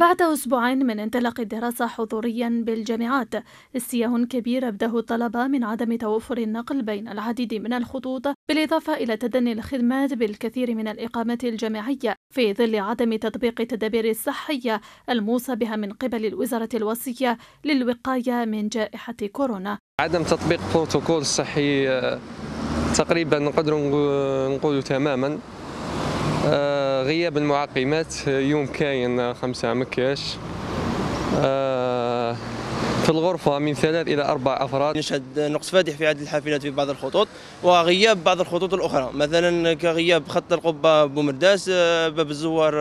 وبعد أسبوعين من انطلاق الدراسة حضوريا بالجامعات استياء كبير أبداه الطلبة من عدم توفر النقل بين العديد من الخطوط بالإضافة إلى تدني الخدمات بالكثير من الإقامات الجامعية في ظل عدم تطبيق التدابير الصحية الموصى بها من قبل الوزارة الوصية للوقاية من جائحة كورونا. عدم تطبيق البروتوكول الصحي آه، تقريبا نقدر نقول تماما. غياب المعقمات يوم كاين خمسة مكاش آه، في الغرفة من ثلاث إلى أربع أفراد. نشهد نقص فادح في عدد الحافلات في بعض الخطوط وغياب بعض الخطوط الأخرى. مثلا كغياب خط القبة بومرداس آه، باب الزوار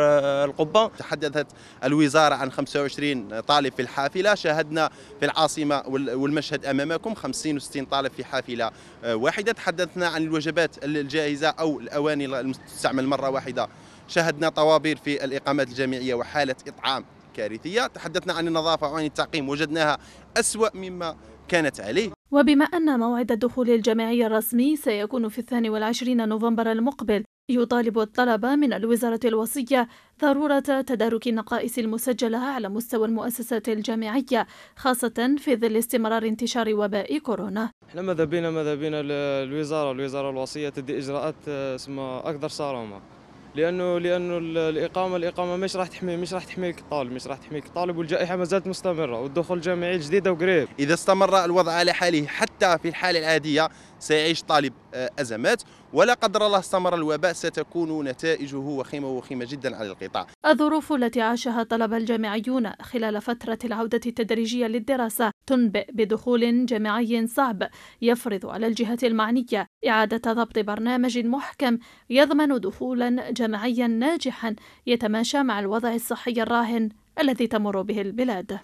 القبة. تحدثت الوزارة عن 25 طالب في الحافلة. شاهدنا في العاصمة والمشهد أمامكم 50 و60 طالب في حافلة واحدة. تحدثنا عن الوجبات الجاهزة أو الأواني المستعمل مرة واحدة. شاهدنا طوابير في الإقامات الجامعية وحالة إطعام. كارثية تحدثنا عن النظافة وعن التعقيم. وجدناها أسوأ مما كانت عليه. وبما أن موعد الدخول الجامعي الرسمي سيكون في الثاني والعشرين نوفمبر المقبل يطالب الطلبة من الوزارة الوصية ضرورة تدارك النقائص المسجلة على مستوى المؤسسات الجامعية خاصة في ظل استمرار انتشار وباء كورونا. إحنا ماذا بينا؟ ماذا بينا؟ الوزارة. الوزارة الوصية تدي إجراءات اسمها أكثر صرامة لأنه لأنه الاقامه الإقامة مش راح تحمي مش راح تحميك الطالب مش راح تحميك الطالب والجائحة ما زالت مستمرة والدخول الجامعي جديده وقريب. إذا استمر الوضع على حاله حتى في الحالة العادية سيعيش طالب آه، أزمات. ولا قدر الله استمر الوباء ستكون نتائجه وخيمة وخيمة جدا على القطاع. الظروف التي عاشها الطلبه الجامعيون خلال فترة العودة التدريجية للدراسة تنبئ بدخول جامعي صعب يفرض على الجهات المعنية. إعادة ضبط برنامج محكم يضمن دخولا جامعيا ناجحا يتماشى مع الوضع الصحي الراهن الذي تمر به البلاد.